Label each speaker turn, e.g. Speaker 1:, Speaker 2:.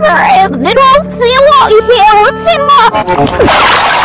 Speaker 1: Never ended of the war in the old.